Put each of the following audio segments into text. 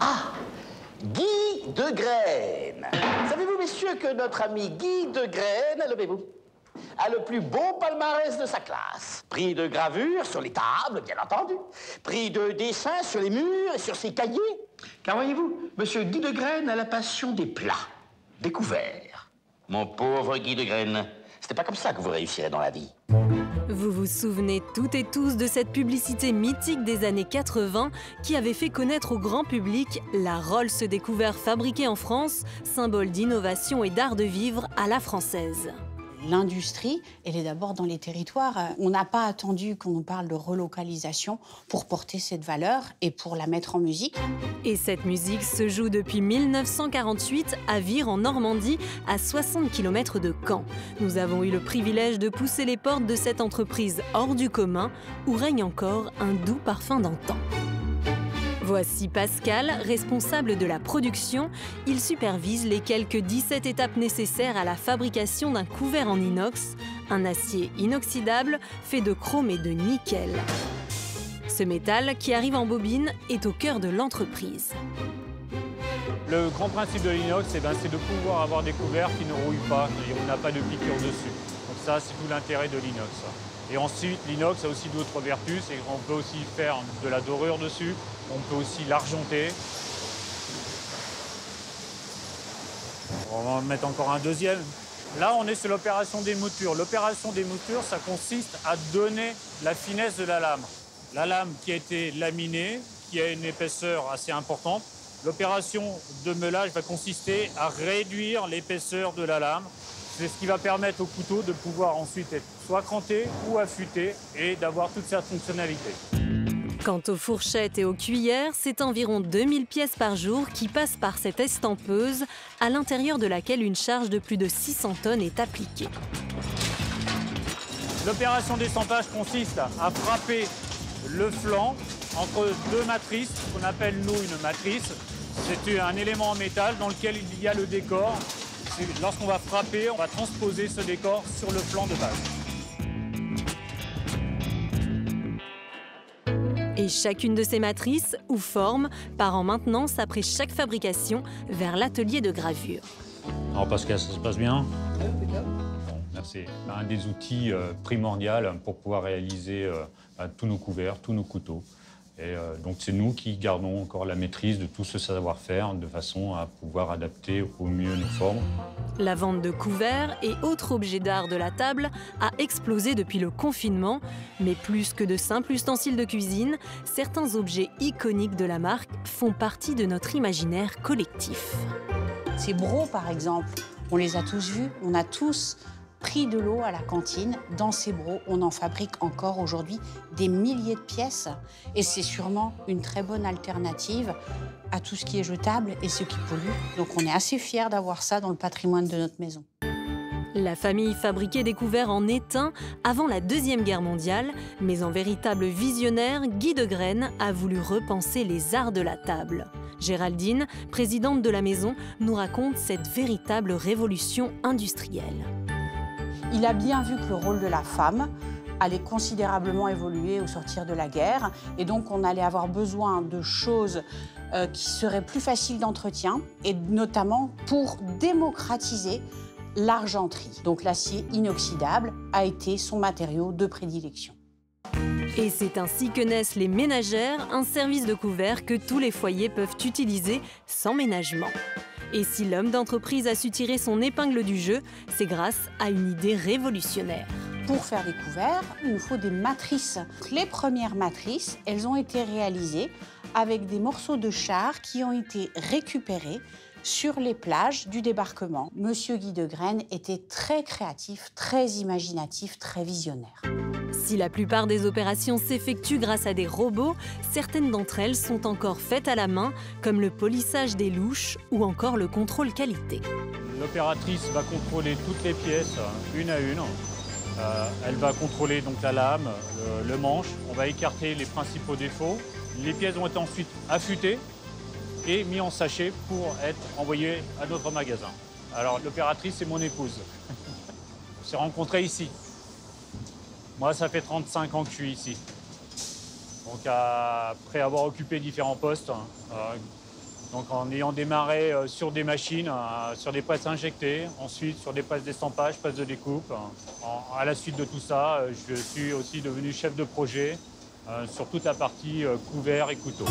Ah Guy de Graine. Savez-vous, messieurs, que notre ami Guy de Graine, levez-vous, a le plus beau palmarès de sa classe. Prix de gravure sur les tables, bien entendu. Prix de dessin sur les murs et sur ses cahiers. Car voyez-vous, monsieur Guy de Graine a la passion des plats, des couverts. Mon pauvre Guy de Graine, c'était pas comme ça que vous réussirez dans la vie. Vous vous souvenez toutes et tous de cette publicité mythique des années 80 qui avait fait connaître au grand public la Rolls découvert fabriquée en France, symbole d'innovation et d'art de vivre à la française l'industrie, elle est d'abord dans les territoires. On n'a pas attendu qu'on nous parle de relocalisation pour porter cette valeur et pour la mettre en musique. Et cette musique se joue depuis 1948 à Vire en Normandie, à 60 km de Caen. Nous avons eu le privilège de pousser les portes de cette entreprise hors du commun où règne encore un doux parfum d'antan. Voici Pascal, responsable de la production. Il supervise les quelques 17 étapes nécessaires à la fabrication d'un couvert en inox, un acier inoxydable fait de chrome et de nickel. Ce métal, qui arrive en bobine, est au cœur de l'entreprise. Le grand principe de l'inox, eh ben, c'est de pouvoir avoir des couverts qui ne rouillent pas, on n'a pas de piqûre dessus. Donc ça, c'est tout l'intérêt de l'inox. Et ensuite, l'inox a aussi d'autres vertus, on peut aussi faire de la dorure dessus, on peut aussi l'argenter. On va en mettre encore un deuxième. Là, on est sur l'opération des moutures. L'opération des moutures, ça consiste à donner la finesse de la lame. La lame qui a été laminée, qui a une épaisseur assez importante. L'opération de meulage va consister à réduire l'épaisseur de la lame c'est ce qui va permettre au couteau de pouvoir ensuite être soit cranté ou affûté et d'avoir toute cette fonctionnalité. Quant aux fourchettes et aux cuillères, c'est environ 2000 pièces par jour qui passent par cette estampeuse, à l'intérieur de laquelle une charge de plus de 600 tonnes est appliquée. L'opération d'estampage consiste à frapper le flanc entre deux matrices, qu'on appelle nous une matrice. C'est un élément en métal dans lequel il y a le décor Lorsqu'on va frapper, on va transposer ce décor sur le plan de base. Et chacune de ces matrices ou formes part en maintenance après chaque fabrication vers l'atelier de gravure. Alors Pascal, ça se passe bien? Merci. Un des outils euh, primordiaux pour pouvoir réaliser euh, bah, tous nos couverts, tous nos couteaux. Et euh, donc c'est nous qui gardons encore la maîtrise de tout ce savoir-faire de façon à pouvoir adapter au mieux nos formes. La vente de couverts et autres objets d'art de la table a explosé depuis le confinement, mais plus que de simples ustensiles de cuisine, certains objets iconiques de la marque font partie de notre imaginaire collectif. Ces bros par exemple, on les a tous vus, on a tous pris de l'eau à la cantine. Dans ces bros, on en fabrique encore aujourd'hui des milliers de pièces et c'est sûrement une très bonne alternative à tout ce qui est jetable et ce qui pollue. Donc on est assez fiers d'avoir ça dans le patrimoine de notre maison. La famille fabriquait des couverts en étain avant la Deuxième Guerre mondiale, mais en véritable visionnaire, Guy de a voulu repenser les arts de la table. Géraldine, présidente de la maison, nous raconte cette véritable révolution industrielle. Il a bien vu que le rôle de la femme allait considérablement évoluer au sortir de la guerre et donc on allait avoir besoin de choses euh, qui seraient plus faciles d'entretien et notamment pour démocratiser l'argenterie. Donc l'acier inoxydable a été son matériau de prédilection. Et c'est ainsi que naissent les ménagères, un service de couvert que tous les foyers peuvent utiliser sans ménagement. Et si l'homme d'entreprise a su tirer son épingle du jeu, c'est grâce à une idée révolutionnaire. Pour faire des couverts, il nous faut des matrices. Les premières matrices, elles ont été réalisées avec des morceaux de char qui ont été récupérés sur les plages du débarquement. Monsieur Guy de Graine était très créatif, très imaginatif, très visionnaire. Si la plupart des opérations s'effectuent grâce à des robots, certaines d'entre elles sont encore faites à la main, comme le polissage des louches ou encore le contrôle qualité. L'opératrice va contrôler toutes les pièces, une à une. Euh, elle va contrôler donc la lame, le, manche. On va écarter les principaux défauts. Les pièces vont être ensuite affûtées et mis en sachet pour être envoyées à notre magasin. Alors l'opératrice, c'est mon épouse. On s'est rencontrés ici. Moi, ça fait 35 ans que je suis ici. Donc, après avoir occupé différents postes, euh, Donc en ayant démarré euh, sur des machines, euh, sur des presses injectées, ensuite sur des presses d'estampage, presses de découpe. à la suite de tout ça, je suis aussi devenu chef de projet sur toute la partie couverts et couteaux.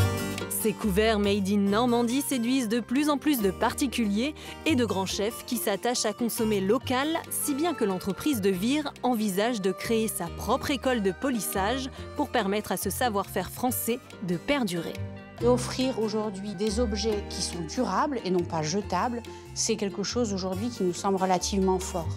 Ces couverts made in Normandie séduisent de plus en plus de particuliers et de grands chefs qui s'attachent à consommer local, si bien que l'entreprise de Vire envisage de créer sa propre école de polissage pour permettre à ce savoir-faire français de perdurer. Et offrir aujourd'hui des objets qui sont durables et non pas jetables, c'est quelque chose aujourd'hui qui nous semble relativement fort.